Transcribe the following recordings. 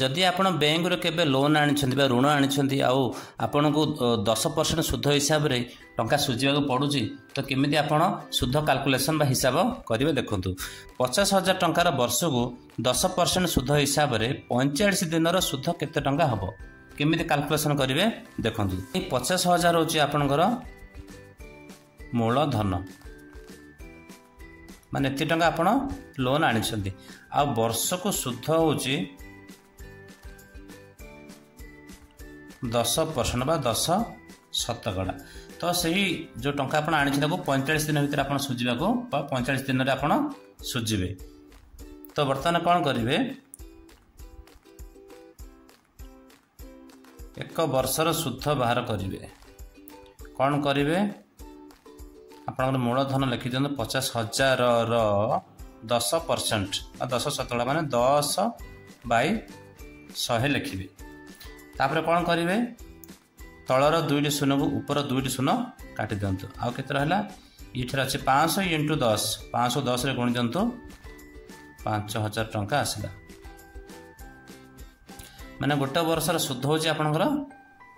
ଯଦି ଆପଣ ବ୍ୟାଙ୍କରୁ କେବେ ଲୋନ୍ ଆଣିଛନ୍ତି ବା ଋଣ ଆଣିଛନ୍ତି ଆଉ ଆପଣଙ୍କୁ ଦଶ ପରସେଣ୍ଟ ସୁଧ ହିସାବରେ ଟଙ୍କା ସୁଝିବାକୁ ପଡ଼ୁଛି ତ କେମିତି ଆପଣ ସୁଧ କାଲକୁଲେସନ୍ ବା ହିସାବ କରିବେ ଦେଖନ୍ତୁ। ପଚାଶ ହଜାର ଟଙ୍କାର ବର୍ଷକୁ ଦଶ ପରସେଣ୍ଟ ସୁଧ ହିସାବରେ ପଇଁଚାଳିଶ ଦିନର ସୁଧ କେତେ ଟଙ୍କା ହେବ? କେମିତି କାଲକୁଲେସନ୍ କରିବେ ଦେଖନ୍ତୁ। ଏଇ ପଚାଶ ହଜାର ହେଉଛି ଆପଣଙ୍କର ମୂଳଧନ ମାନେ ଏତେ ଟଙ୍କା ଆପଣ ଲୋନ୍ ଆଣିଛନ୍ତି। ଆଉ ବର୍ଷକୁ ସୁଧ ହେଉଛି ଦଶ ପରସେଣ୍ଟ ବା ଦଶ ଶତକଡ଼ା। ତ ସେହି ଯେଉଁ ଟଙ୍କା ଆପଣ ଆଣିଛନ୍ତି ତାକୁ ପଇଁଚାଳିଶ ଦିନ ଭିତରେ ଆପଣ ସୁଝିବାକୁ ବା ପଇଁଚାଳିଶ ଦିନରେ ଆପଣ ସୁଝିବେ। ତ ବର୍ତ୍ତମାନ କ'ଣ କରିବେ? ଏକ ବର୍ଷର ସୁଧ ବାହାର କରିବେ। କ'ଣ କରିବେ? ଆପଣଙ୍କର ମୂଳଧନ ଲେଖିଦିଅନ୍ତୁ ପଚାଶ ହଜାରର ଦଶ ପରସେଣ୍ଟ ବା ଦଶ ଶତକଡ଼ା ମାନେ ଦଶ ବାଇ ଶହେ ଲେଖିବେ। ତାପରେ କ'ଣ କରିବେ? ତଳର ଦୁଇଟି ଶୂନକୁ ଉପର ଦୁଇଟି ଶୂନ କାଟି ଦିଅନ୍ତୁ। ଆଉ କେତେ ରହିଲା ଏଇଠାରେ ଅଛି ପାଞ୍ଚଶହ ଇଣ୍ଟୁ ଦଶ। ପାଞ୍ଚଶହ ଦଶରେ ଗୁଣି ଦିଅନ୍ତୁ। ପାଞ୍ଚ ହଜାର ଟଙ୍କା ଆସିଲା। ମାନେ ଗୋଟେ ବର୍ଷର ସୁଧ ହେଉଛି ଆପଣଙ୍କର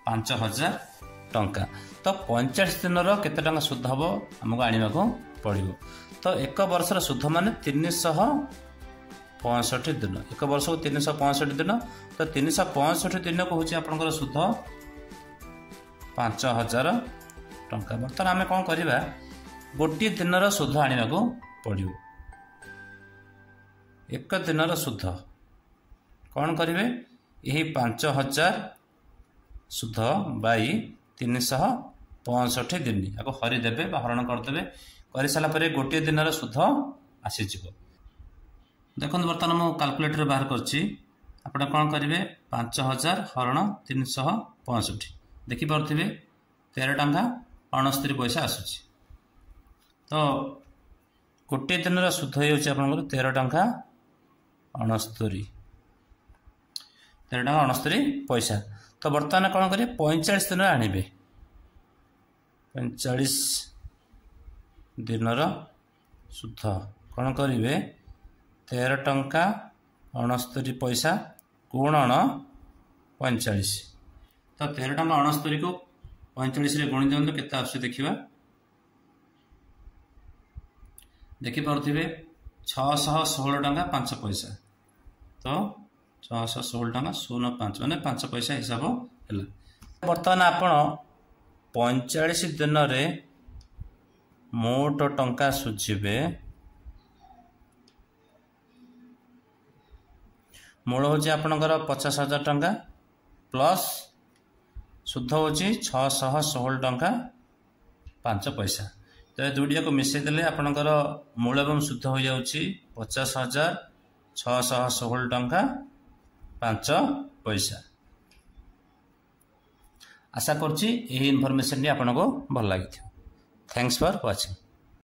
ପାଞ୍ଚ ହଜାର ଟଙ୍କା। ତ ପଇଁଚାଳିଶ ଦିନର କେତେ ଟଙ୍କା ସୁଧ ହେବ? ଆମକୁ ଆଣିବାକୁ ପଡ଼ିବ। ତ ଏକ ବର୍ଷର ସୁଧ ମାନେ ତିନିଶହ ପଞ୍ଚଷଠି ଦିନ। ଏକ ବର୍ଷକୁ ତିନିଶହ ପଞ୍ଚଷଠି ଦିନ। ତ ତିନିଶହ ପଞ୍ଚଷଠି ଦିନକୁ ହେଉଛି ଆପଣଙ୍କର ସୁଧ ପାଞ୍ଚ ହଜାର ଟଙ୍କା। ବର୍ତ୍ତମାନ ଆମେ କ'ଣ କରିବା? ଗୋଟିଏ ଦିନର ସୁଧ ଆଣିବାକୁ ପଡ଼ିବ। ଏକ ଦିନର ସୁଧ। କ'ଣ କରିବେ? ଏହି ପାଞ୍ଚ ହଜାର ସୁଧ ବାଇ ତିନିଶହ ପଞ୍ଚଷଠି ଦିନ। ଆକୁ ହରିଦେବେ ବା ହରଣ କରିଦେବେ। କରିସାରିଲା ପରେ ଗୋଟିଏ ଦିନର ସୁଧ ଆସିଯିବ। ଦେଖନ୍ତୁ ବର୍ତ୍ତମାନ ମୁଁ କାଲକୁଲେଟର ବାହାର କରିଛି। ଆପଣ କ'ଣ କରିବେ? ପାଞ୍ଚ ହଜାର ହରଣ ତିନିଶହ ପଞ୍ଚଷଠି ଦେଖିପାରୁଥିବେ ତେର ଟଙ୍କା ଅଣସ୍ତରୀ ପଇସା ଆସୁଛି। ତ ଗୋଟିଏ ଦିନର ସୁଧ ହେଉଛି ଆପଣଙ୍କର ତେର ଟଙ୍କା ଅଣସ୍ତରୀ। ତେର ଟଙ୍କା ଅଣସ୍ତରୀ ପଇସା। ତ ବର୍ତ୍ତମାନ କ'ଣ କରିବେ? ପଇଁଚାଳିଶ ଦିନରେ ଆଣିବେ। ପଇଁଚାଳିଶ ଦିନର ସୁଧ। କ'ଣ କରିବେ? ତେର ଟଙ୍କା ଅଣସ୍ତରୀ ପଇସା ଗୁଣନ ପଇଁଚାଳିଶ। ତ ତେର ଟଙ୍କା ଅଣସ୍ତରୀକୁ ପଇଁଚାଳିଶରେ ଗୁଣି ଦିଅନ୍ତୁ କେତେ ଆସୁଛି ଦେଖିବା। ଦେଖିପାରୁଥିବେ ଛଅଶହ ଷୋହଳ ଟଙ୍କା ପାଞ୍ଚ ପଇସା। ତ ଛଅଶହ ଷୋହଳ ଟଙ୍କା ଶୂନ ପାଞ୍ଚ ମାନେ ପାଞ୍ଚ ପଇସା ହିସାବ ହେଲା। ବର୍ତ୍ତମାନ ଆପଣ ପଇଁଚାଳିଶ ଦିନରେ ମୋଟ ଟଙ୍କା ସୁଝିବେ ମୂଳ ହେଉଛି ଆପଣଙ୍କର ପଚାଶ ହଜାର ଟଙ୍କା ପ୍ଲସ୍ ସୁଧ ହେଉଛି ଛଅଶହ ଷୋହଳ ଟଙ୍କା ପାଞ୍ଚ ପଇସା। ତ ଏ ଦୁଇଟି ଯାକ ମିଶାଇ ଦେଲେ ଆପଣଙ୍କର ମୂଳ ଏବଂ ସୁଧ ହୋଇଯାଉଛି ପଚାଶ ହଜାର ଛଅଶହ ଷୋହଳ ଟଙ୍କା ପାଞ୍ଚ ପଇସା। ଆଶା କରୁଛି ଏହି ଇନଫର୍ମେସନ୍ଟି ଆପଣଙ୍କୁ ଭଲ ଲାଗିଥିବ। Thanks for watching